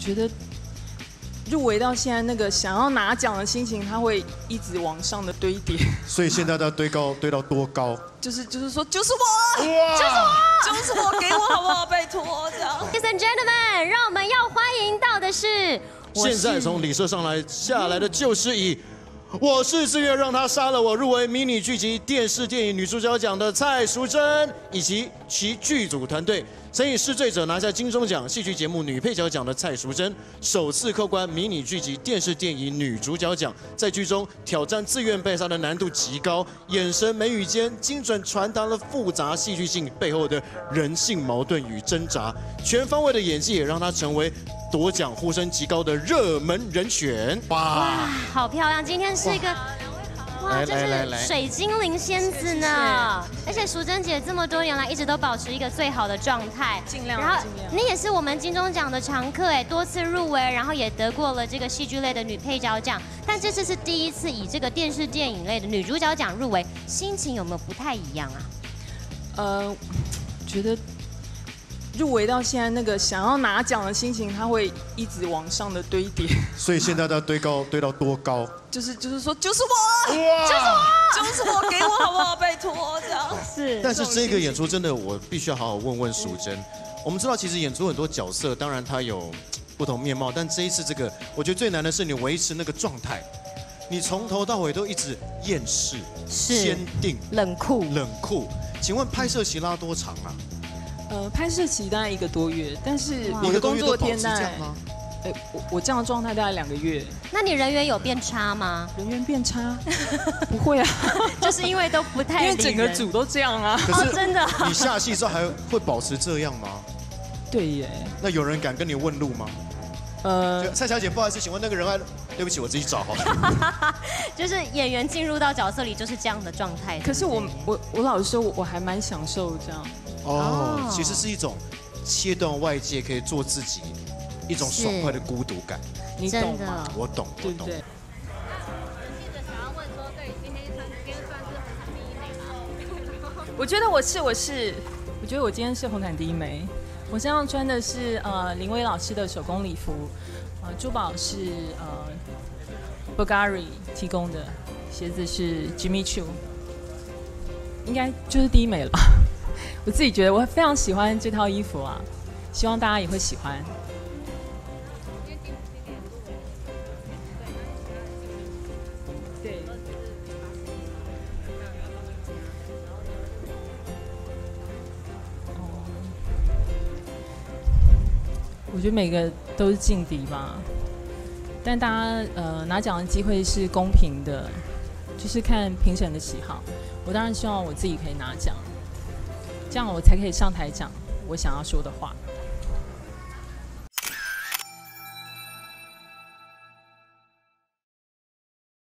觉得入围到现在那个想要拿奖的心情，它会一直往上的堆叠。所以现在要堆高，堆到多高？就是就是说，就是我，就是我，就是我，给我好不好？拜托，这样。Ladies and gentlemen，让我们要欢迎到的是，现在从礼社上来下来的就是以。我是自愿让他杀了我入围迷你剧集电视电影女主角奖的蔡淑珍，以及其剧组团队。曾以《试罪者》拿下金钟奖戏剧节目女配角奖的蔡淑珍，首次客观迷你剧集电视电影女主角奖，在剧中挑战自愿被杀的难度极高，眼神眉宇间精准传达了复杂戏剧性背后的人性矛盾与挣扎，全方位的演技也让她成为。夺奖呼声极高的热门人选，哇，好漂亮！今天是一个，哇，这是水精灵仙子呢。而且淑珍姐这么多年来一直都保持一个最好的状态，尽量。然后你也是我们金钟奖的常客哎，多次入围，然后也得过了这个戏剧类的女配角奖，但这次是第一次以这个电视电影类的女主角奖入围，心情有没有不太一样啊？呃，觉得。入围到现在，那个想要拿奖的心情，它会一直往上的堆叠。所以现在要堆高，堆到多高？就是就是说，就是我，就是我，就是我，给我好不好？拜托，这样 是。但是这个演出真的，我必须要好好问问淑珍。我们知道，其实演出很多角色，当然他有不同面貌，但这一次这个，我觉得最难的是你维持那个状态，你从头到尾都一直厌世、坚定、冷酷、冷酷。请问拍摄期拉多长啊？呃，拍摄期大概一个多月，但是我的工作天大概，哎，我我这样的状态大概两个月。那你人缘有变差吗？人缘变差？不会啊，就是因为都不太，因为整个组都这样啊。可是真的，你下戏之后还会保持这样吗？对耶。那有人敢跟你问路吗？呃，蔡小姐，不好意思，请问那个人啊，对不起，我自己找好了。就是演员进入到角色里就是这样的状态。可是我我我老实说，我还蛮享受这样。哦，其实是一种切断外界，可以做自己，一种爽快的孤独感。你懂吗？我懂，我懂。我觉得我是，我是，我觉得我今天是红毯第一枚。我身上穿的是呃林威老师的手工礼服，呃珠宝是呃 Bulgari 提供的，鞋子是 Jimmy Choo，应该就是第一枚了吧。我自己觉得我非常喜欢这套衣服啊，希望大家也会喜欢。我觉得每个都是劲敌吧，但大家呃拿奖的机会是公平的，就是看评审的喜好。我当然希望我自己可以拿奖。这样我才可以上台讲我想要说的话。